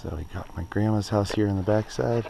So we got my grandma's house here in the backside.